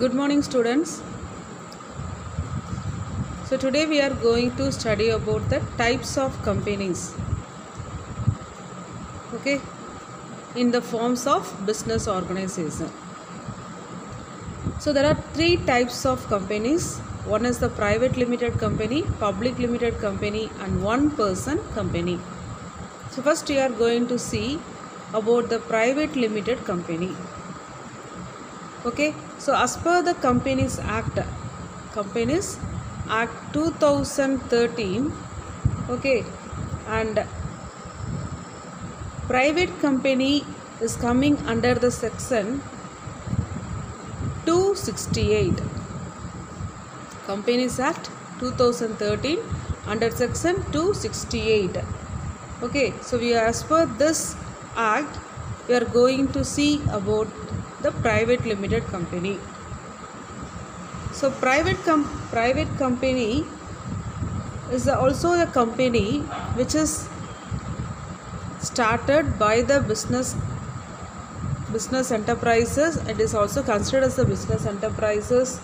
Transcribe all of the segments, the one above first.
Good morning, students. So, today we are going to study about the types of companies. Okay, in the forms of business organization. So, there are three types of companies one is the private limited company, public limited company, and one person company. So, first we are going to see about the private limited company okay so as per the companies act companies act 2013 okay and private company is coming under the section 268 companies act 2013 under section 268 okay so we are as per this act we are going to see about the private limited company. So private com- private company is also a company which is started by the business business enterprises it is also considered as a business enterprises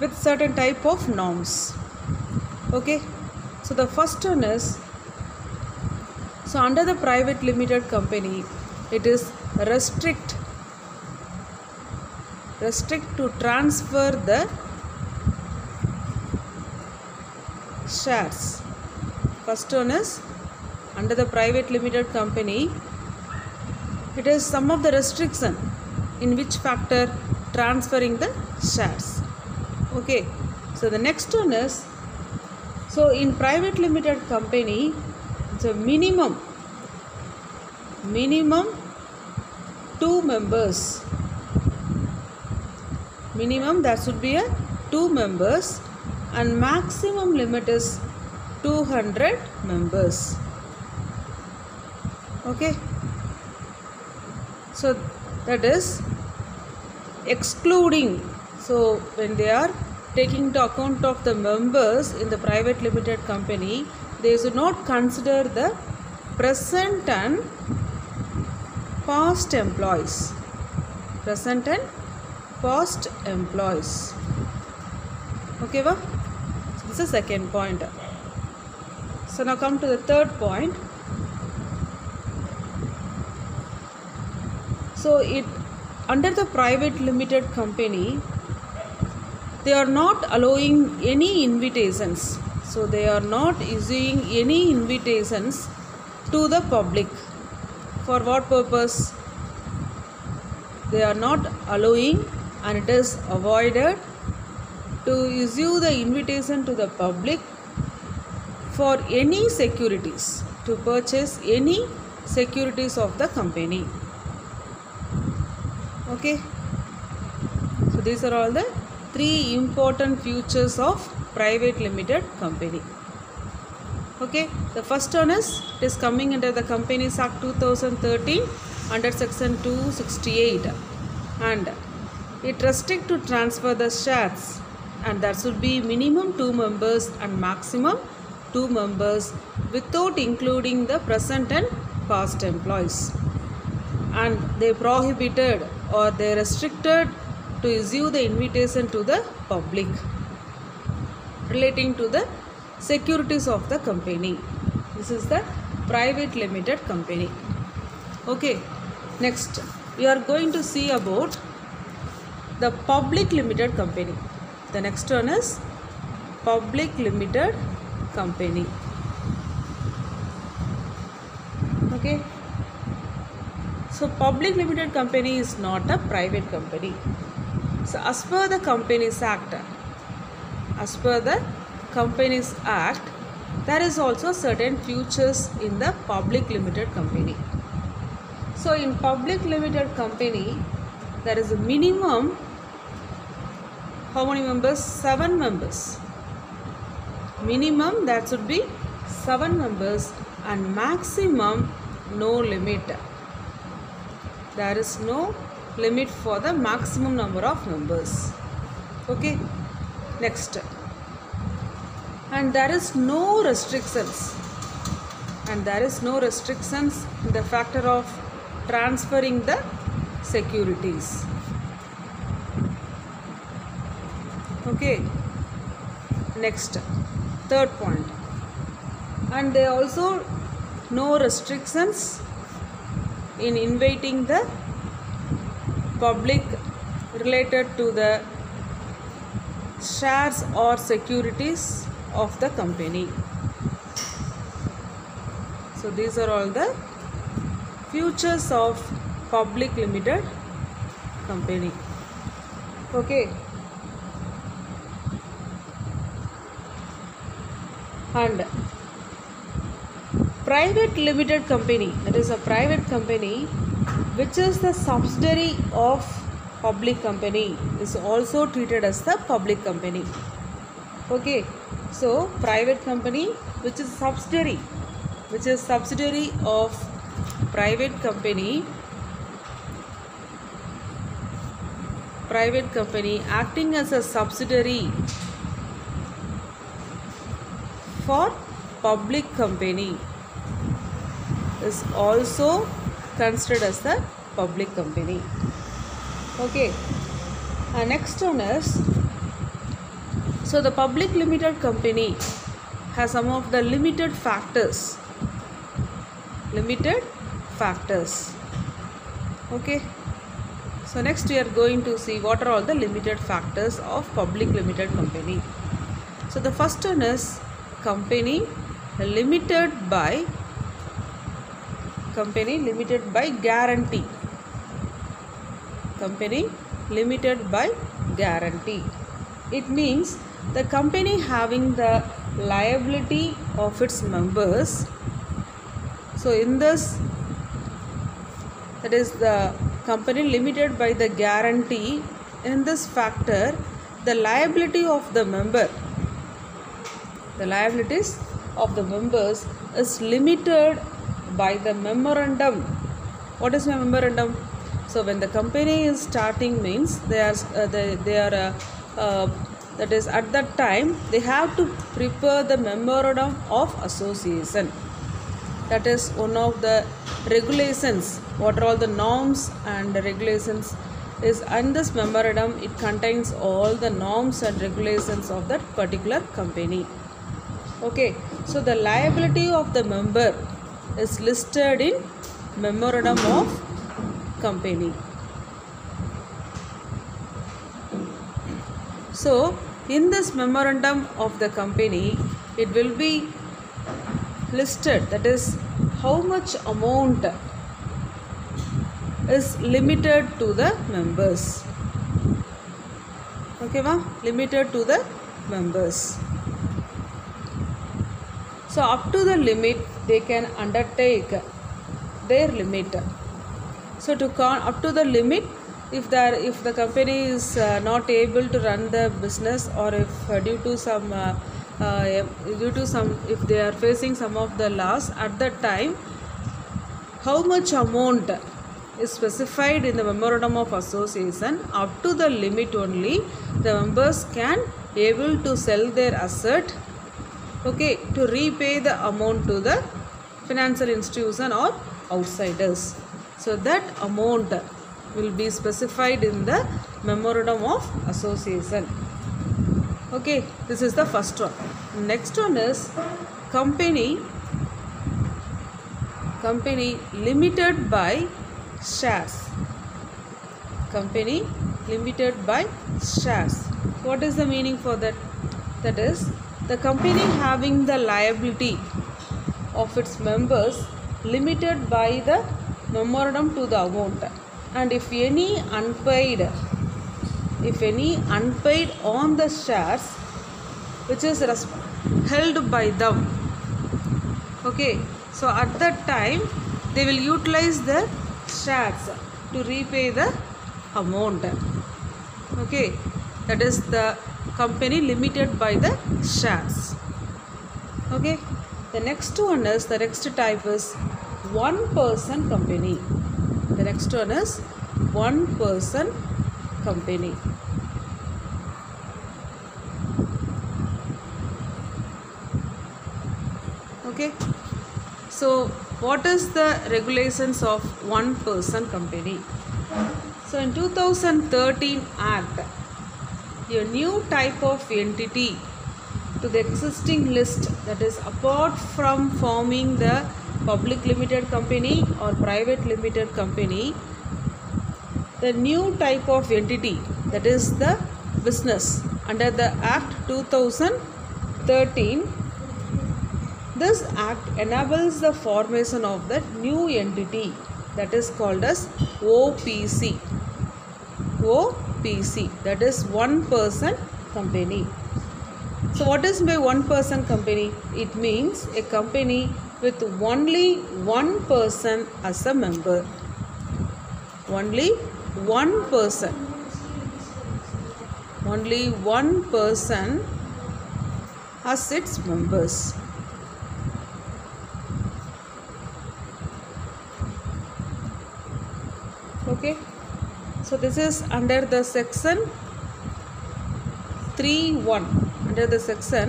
with certain type of norms. Okay? So the first one is so under the private limited company it is restrict restrict to transfer the shares. First one is under the private limited company it is some of the restriction in which factor transferring the shares. Okay so the next one is so in private limited company the minimum minimum two members minimum that should be a two members. And maximum limit is 200 members. Okay? So that is excluding. So when they are taking into account of the members in the private limited company they should not consider the present and past employees. Present and past employees. Okay va? So this is second point. So now come to the third point. So it under the private limited company they are not allowing any invitations. So they are not issuing any invitations to the public. For what purpose? They are not allowing and it is avoided to issue the invitation to the public for any securities to purchase any securities of the company. Okay? So these are all the three important features of private limited company. Okay? The first one is it is coming under the companies act 2013 under section 268 and it restrict to transfer the shares and there should be minimum two members and maximum two members without including the present and past employees. And they prohibited or they restricted to issue the invitation to the public relating to the securities of the company. This is the private limited company. Okay next we are going to see about the public limited company. The next one is public limited company. Okay. So public limited company is not a private company. So as per the companies act as per the companies act there is also certain features in the public limited company. So in public limited company there is a minimum how many members? Seven members. Minimum that should be seven members and maximum no limit. There is no limit for the maximum number of members. Okay? Next. And there is no restrictions. And there is no restrictions in the factor of transferring the securities okay. Next third point. And they also no restrictions in inviting the public related to the shares or securities of the company. So these are all the futures of public limited company. Okay and private limited company that is a private company which is the subsidiary of public company is also treated as the public company. Okay so private company which is subsidiary which is subsidiary of private company private company acting as a subsidiary for public company is also considered as the public company. Okay. And next one is so the public limited company has some of the limited factors. Limited factors. Okay. So next we are going to see what are all the limited factors of public limited company. So the first one is company limited by company limited by guarantee. Company limited by guarantee. It means the company having the liability of its members. So in this that is the company limited by the guarantee in this factor the liability of the member the liabilities of the members is limited by the memorandum. What is my memorandum? So when the company is starting means they are uh, they, they are uh, uh, that is at that time they have to prepare the memorandum of association. That is one of the regulations. What are all the norms and regulations is in this memorandum it contains all the norms and regulations of that particular company okay so the liability of the member is listed in memorandum of company. So in this memorandum of the company it will be listed that is how much amount is limited to the members. Okay ma limited to the members so up to the limit they can undertake their limit. So to con- up to the limit if there if the company is uh, not able to run the business or if uh, due to some uh, uh, due to some if they are facing some of the loss at that time how much amount is specified in the memorandum of association up to the limit only the members can able to sell their asset okay to repay the amount to the financial institution or outsiders. So that amount will be specified in the memorandum of association. Okay this is the first one. Next one is company company limited by shares. Company limited by shares. What is the meaning for that? That is the company having the liability of its members limited by the memorandum to the amount. And if any unpaid if any unpaid on the shares which is held by them. Okay so at that time they will utilize the shares to repay the amount. Okay that is the company limited by the shares. Okay? The next one is the next type is one person company. The next one is one person company. Okay? So what is the regulations of one person company? So in 2013 act a new type of entity to the existing list that is apart from forming the public limited company or private limited company the new type of entity that is the business under the act 2013 this act enables the formation of the new entity that is called as opc opc that is one person company. So what is my one person company? It means a company with only one person as a member. Only one person. Only one person as its members. Okay so this is under the section 3.1 under the section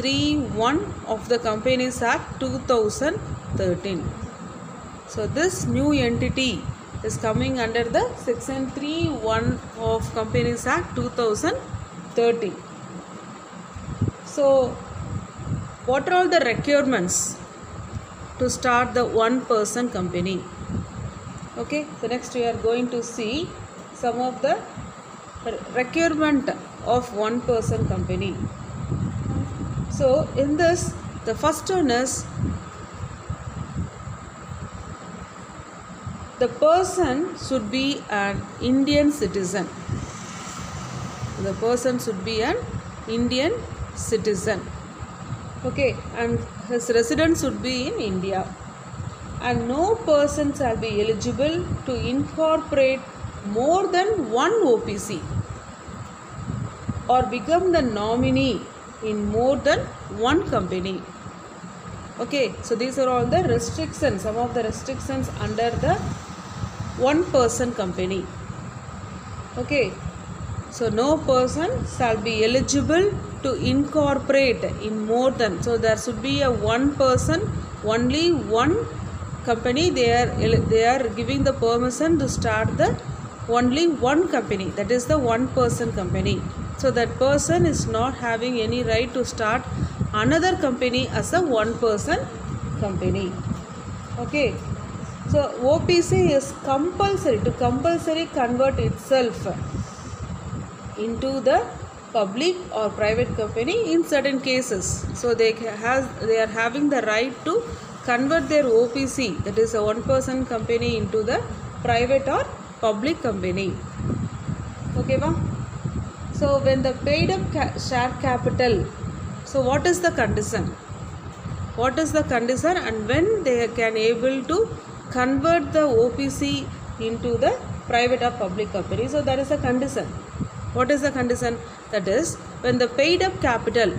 3.1 of the companies act 2013 so this new entity is coming under the section 3.1 of companies act 2013 so what are all the requirements to start the one person company okay so next we are going to see some of the requirement of one person company. So in this the first one is the person should be an indian citizen. The person should be an indian citizen. Okay and his residence should be in india and no person shall be eligible to incorporate more than one OPC or become the nominee in more than one company. Okay, so these are all the restrictions, some of the restrictions under the one person company. Okay, so no person shall be eligible to incorporate in more than, so there should be a one person, only one company they are they are giving the permission to start the only one company that is the one person company. So that person is not having any right to start another company as a one person company. Okay. So opc is compulsory to compulsory convert itself into the public or private company in certain cases. So they has they are having the right to convert their OPC, that is a one person company, into the private or public company. Okay, va? So, when the paid up ca- share capital, so what is the condition? What is the condition and when they can able to convert the OPC into the private or public company? So, that is a condition. What is the condition? That is when the paid up capital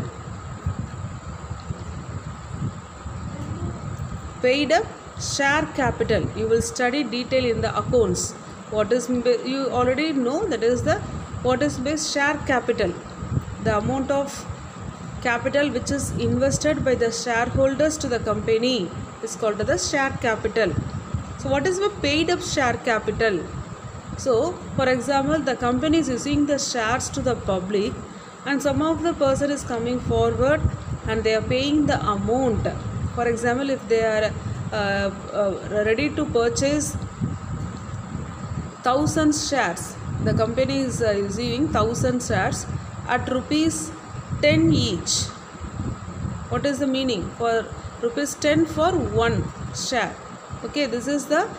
paid up share capital. You will study detail in the accounts. What is you already know that is the what is base share capital. The amount of capital which is invested by the shareholders to the company is called the share capital. So what is the paid up share capital? So for example the company is using the shares to the public and some of the person is coming forward and they are paying the amount for example if they are uh, uh, ready to purchase thousand shares the company is uh, receiving thousand shares at rupees 10 each. What is the meaning? For rupees 10 for one share. Okay this is the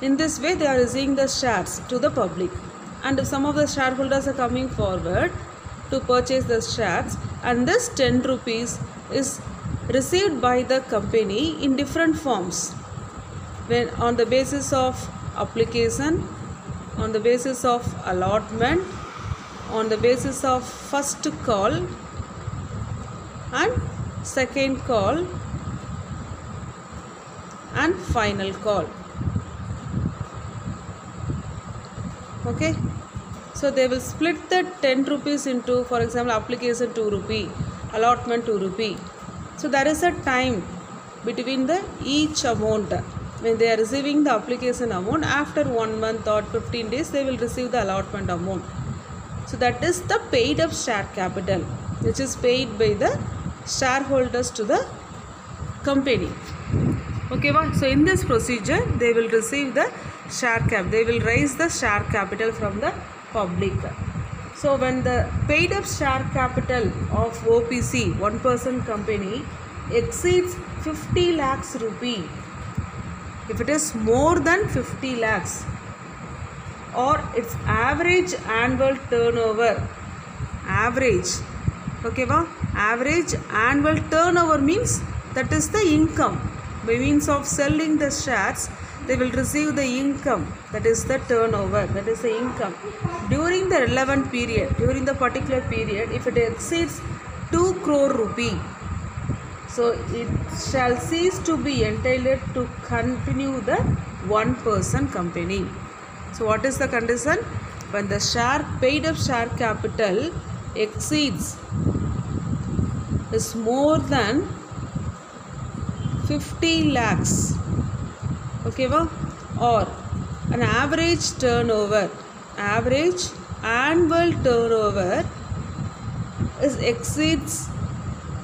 in this way they are receiving the shares to the public. And some of the shareholders are coming forward to purchase the shares. And this 10 rupees is received by the company in different forms. When on the basis of application on the basis of allotment on the basis of first call and second call and final call. Okay? So they will split the 10 rupees into for example application 2 rupee allotment 2 rupee so there is a time between the each amount when they are receiving the application amount after one month or 15 days they will receive the allotment amount So that is the paid up share capital which is paid by the shareholders to the company. Okay, so in this procedure they will receive the share cap. They will raise the share capital from the public. So when the paid up share capital of OPC, one person company, exceeds 50 lakhs rupee, if it is more than 50 lakhs, or its average annual turnover, average, okay, va? average annual turnover means that is the income. By means of selling the shares, they will receive the income that is the turnover that is the income. During the relevant period during the particular period if it exceeds 2 crore rupee so it shall cease to be entitled to continue the one person company. So what is the condition? When the share paid up share capital exceeds is more than 50 lakhs okay va? or an average turnover average annual turnover is exceeds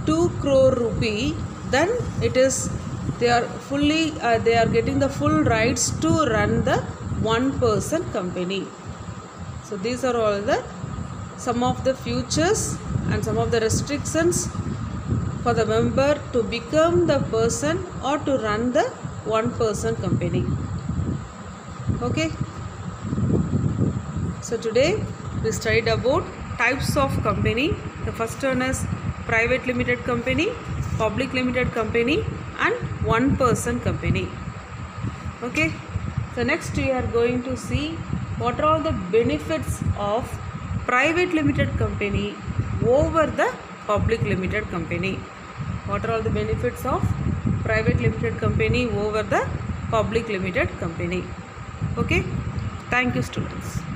2 crore rupee then it is they are fully uh, they are getting the full rights to run the one person company so these are all the some of the futures and some of the restrictions for the member to become the person or to run the one person company. Okay? So today we studied about types of company. The first one is private limited company public limited company and one person company. Okay? So next we are going to see what are all the benefits of private limited company over the public limited company what are all the benefits of private limited company over the public limited company? Okay? Thank you students